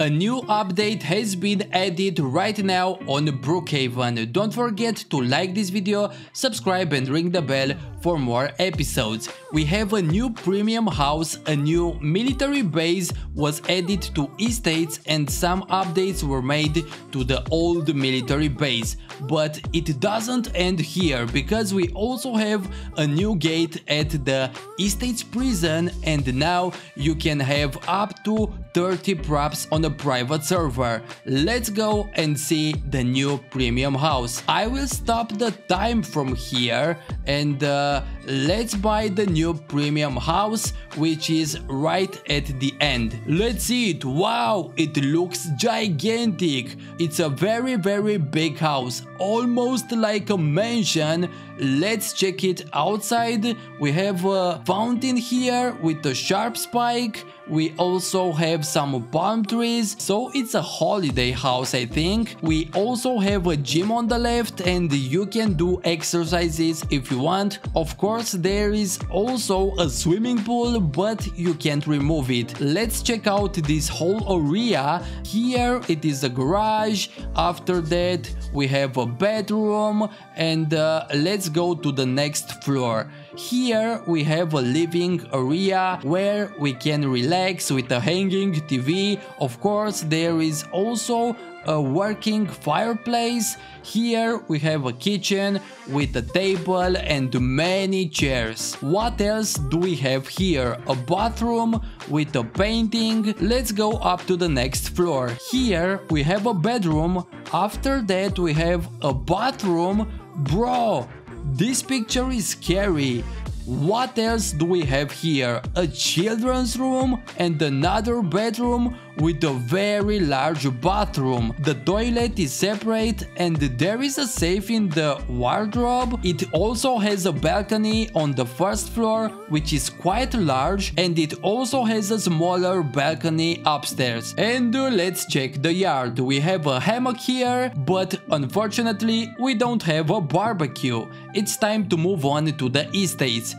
A new update has been added right now on Brookhaven. Don't forget to like this video, subscribe and ring the bell for more episodes. We have a new premium house, a new military base was added to estates and some updates were made to the old military base. But it doesn't end here because we also have a new gate at the estates prison and now you can have up to 30 props on a private server. Let's go and see the new premium house. I will stop the time from here and uh, uh, let's buy the new premium house which is right at the end. Let's see it. Wow, it looks gigantic. It's a very very big house, almost like a mansion. Let's check it outside. We have a fountain here with a sharp spike we also have some palm trees, so it's a holiday house I think. We also have a gym on the left and you can do exercises if you want. Of course there is also a swimming pool but you can't remove it. Let's check out this whole area. Here it is a garage, after that we have a bedroom and uh, let's go to the next floor. Here we have a living area where we can relax with a hanging TV. Of course there is also a working fireplace. Here we have a kitchen with a table and many chairs. What else do we have here? A bathroom with a painting. Let's go up to the next floor. Here we have a bedroom. After that we have a bathroom. Bro, this picture is scary. What else do we have here? A children's room and another bedroom with a very large bathroom. The toilet is separate and there is a safe in the wardrobe. It also has a balcony on the first floor which is quite large and it also has a smaller balcony upstairs. And uh, let's check the yard. We have a hammock here but unfortunately we don't have a barbecue. It's time to move on to the estates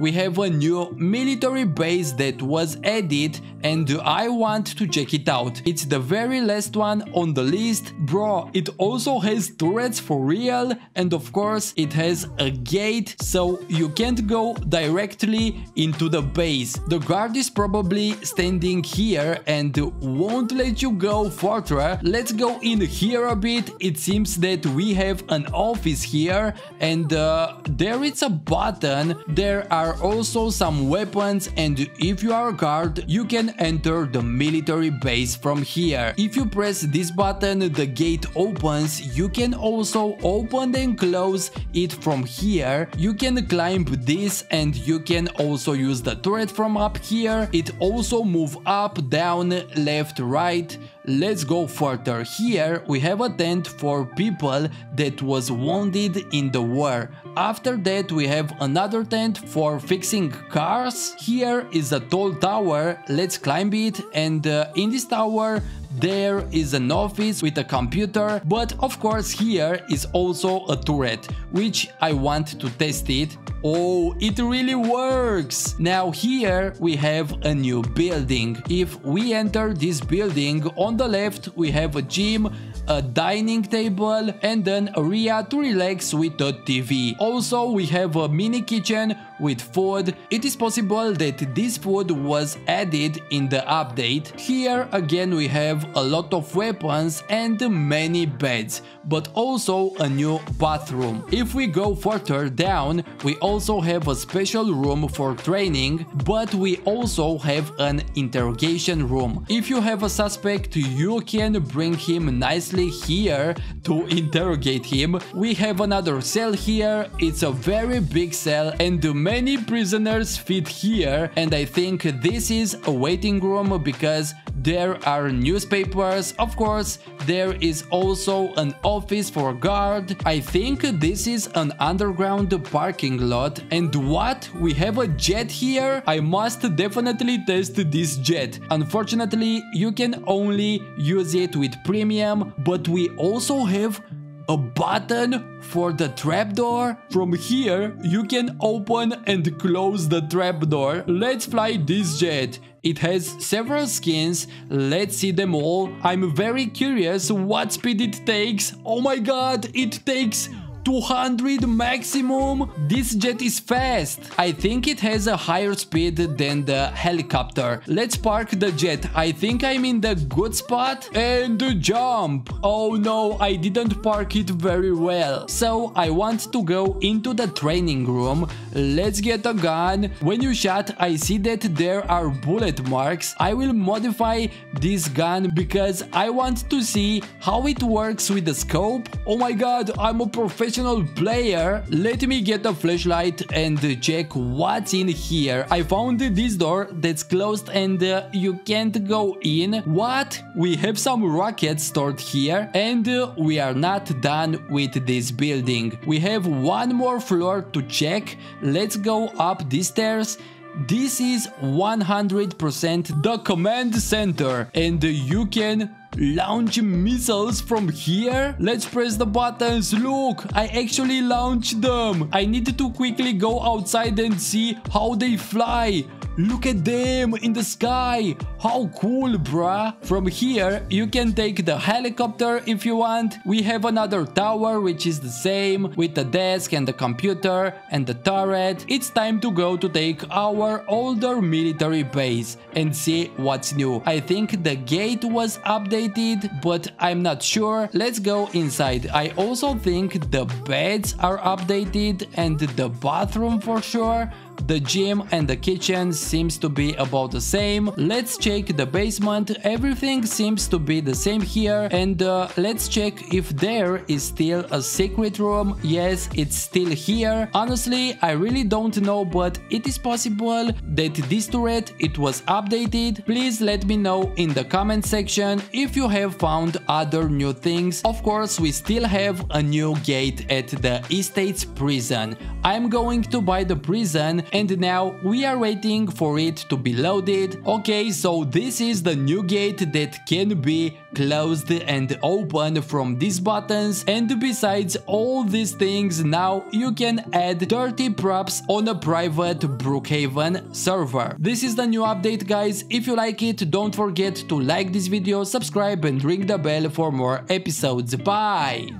we have a new military base that was added and I want to check it out. It's the very last one on the list. Bro, it also has turrets for real and of course it has a gate so you can't go directly into the base. The guard is probably standing here and won't let you go further. Let's go in here a bit. It seems that we have an office here and uh, there is a button. There are are also some weapons and if you are a guard, you can enter the military base from here. If you press this button, the gate opens. You can also open and close it from here. You can climb this and you can also use the turret from up here. It also move up, down, left, right. Let's go further. Here we have a tent for people that was wounded in the war. After that we have another tent for fixing cars. Here is a tall tower. Let's climb it and uh, in this tower there is an office with a computer, but of course here is also a turret, which I want to test it. Oh, it really works! Now here we have a new building. If we enter this building, on the left we have a gym, a dining table and an area to relax with a TV. Also we have a mini kitchen with food. It is possible that this food was added in the update. Here again we have a lot of weapons and many beds, but also a new bathroom. If we go further down, we also have a special room for training, but we also have an interrogation room. If you have a suspect, you can bring him nicely here to interrogate him. We have another cell here, it's a very big cell and many prisoners fit here and I think this is a waiting room because there are newspapers, of course, there is also an office for guard. I think this is an underground parking lot. And what? We have a jet here? I must definitely test this jet. Unfortunately, you can only use it with premium, but we also have a button for the trapdoor? From here, you can open and close the trapdoor. Let's fly this jet. It has several skins. Let's see them all. I'm very curious what speed it takes. Oh my god, it takes 200 maximum? This jet is fast. I think it has a higher speed than the helicopter. Let's park the jet. I think I'm in the good spot. And jump. Oh no, I didn't park it very well. So I want to go into the training room. Let's get a gun. When you shot, I see that there are bullet marks. I will modify this gun because I want to see how it works with the scope. Oh my god, I'm a professional professional player, let me get a flashlight and check what's in here. I found this door that's closed and uh, you can't go in. What? We have some rockets stored here and uh, we are not done with this building. We have one more floor to check. Let's go up these stairs. This is 100% the command center and you can launch missiles from here? Let's press the buttons. Look, I actually launched them. I need to quickly go outside and see how they fly. Look at them in the sky. How cool, bruh. From here, you can take the helicopter if you want. We have another tower, which is the same, with the desk and the computer and the turret. It's time to go to take our older military base and see what's new. I think the gate was updated, but I'm not sure. Let's go inside. I also think the beds are updated and the bathroom for sure. The gym and the kitchen seems to be about the same. Let's check the basement. Everything seems to be the same here. And uh, let's check if there is still a secret room. Yes, it's still here. Honestly, I really don't know, but it is possible that this turret, it was updated. Please let me know in the comment section if you have found other new things. Of course, we still have a new gate at the Estates prison. I'm going to buy the prison and now we are waiting for it to be loaded. Okay, so this is the new gate that can be closed and open from these buttons and besides all these things now you can add 30 props on a private Brookhaven server. This is the new update guys, if you like it don't forget to like this video, subscribe and ring the bell for more episodes, bye!